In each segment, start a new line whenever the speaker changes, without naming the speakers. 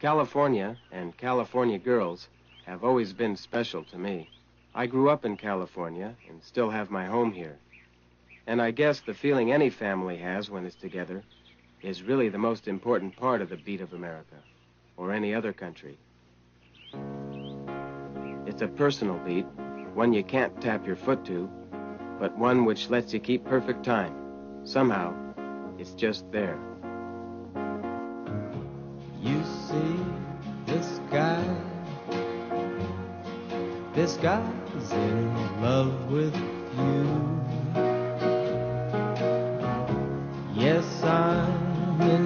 California and California girls have always been special to me. I grew up in California and still have my home here. And I guess the feeling any family has when it's together is really the most important part of the beat of America or any other country. It's a personal beat, one you can't tap your foot to, but one which lets you keep perfect time. Somehow, it's just there.
You this guy's in love with you. Yes, I'm in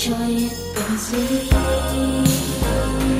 joy it brings me.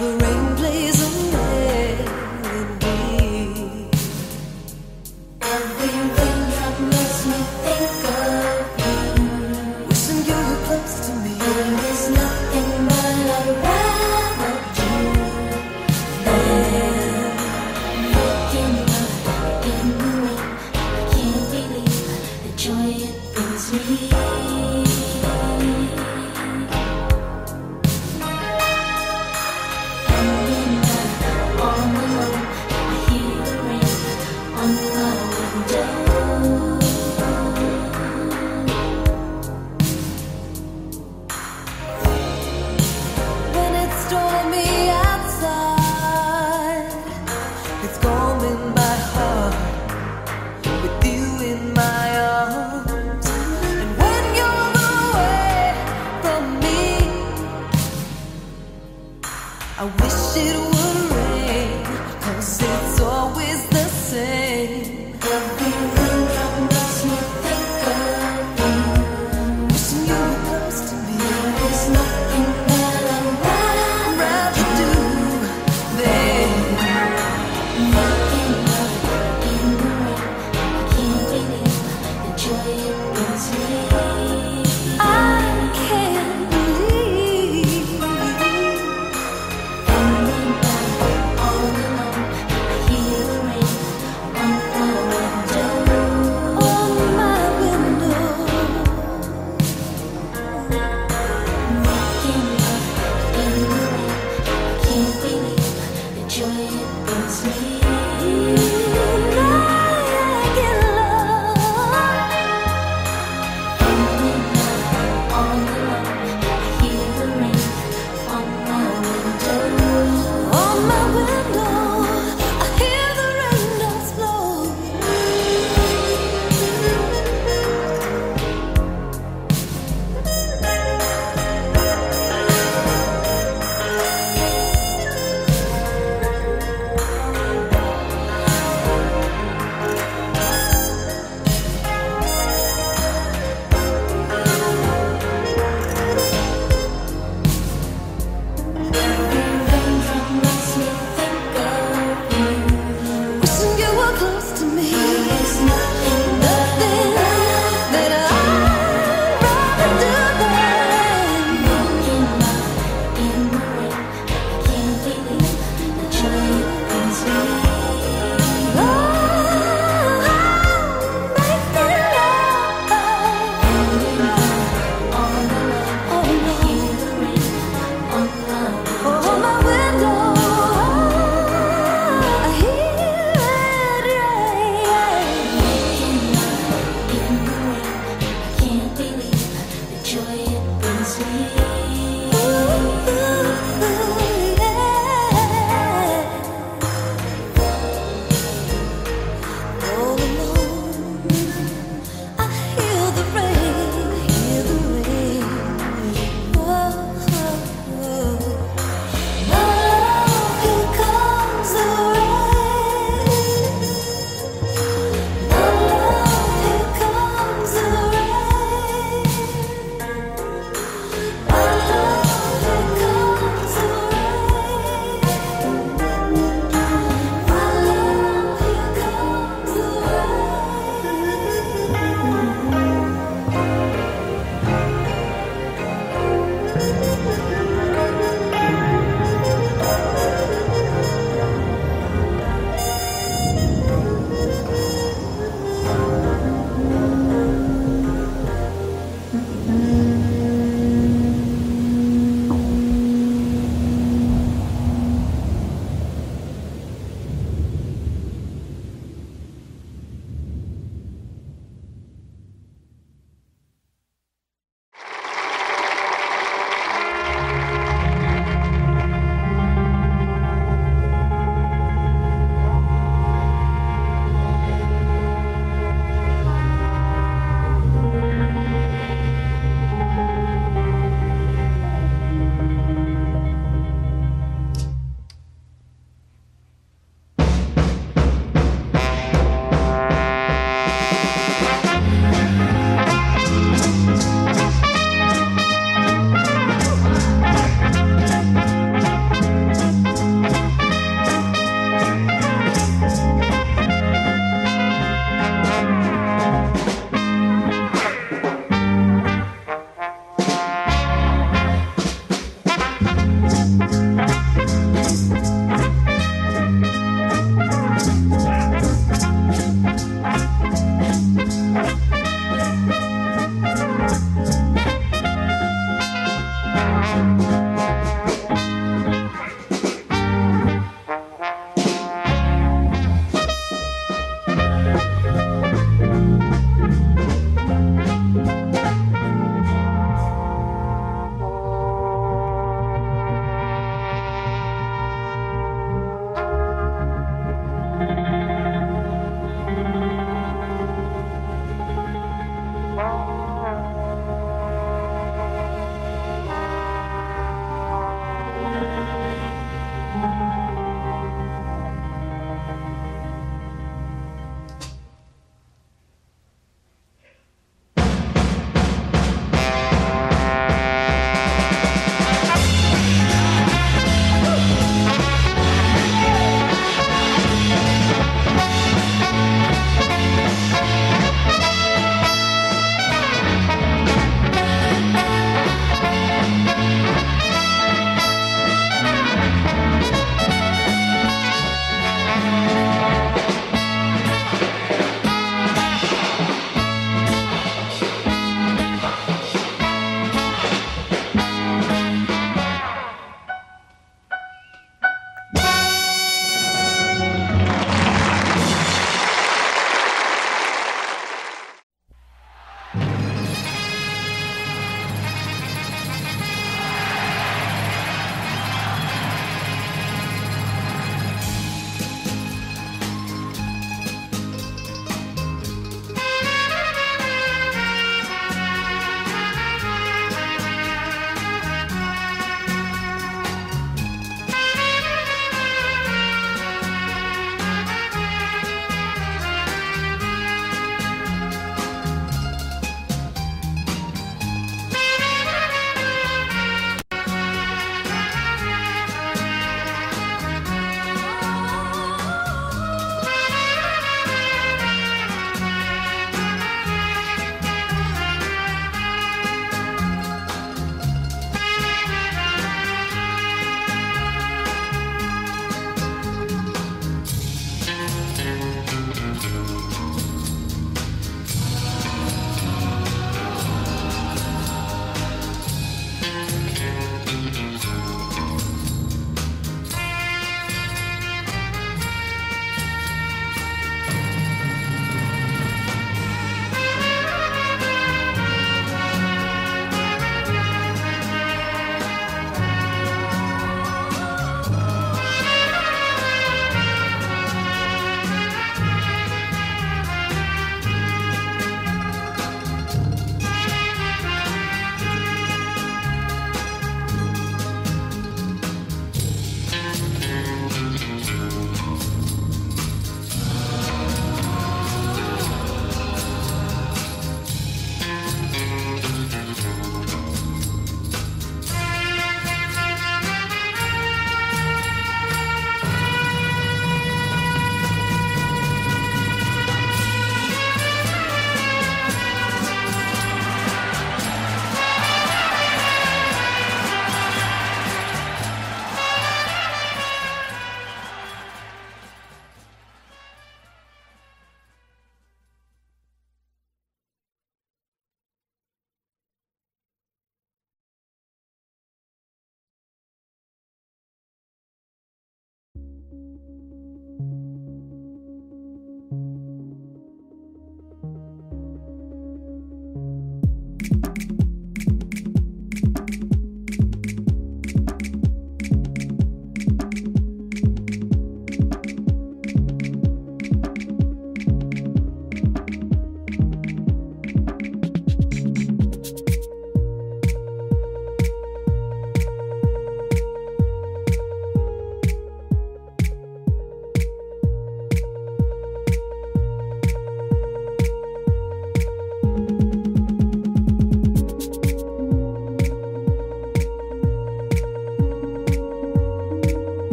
love down.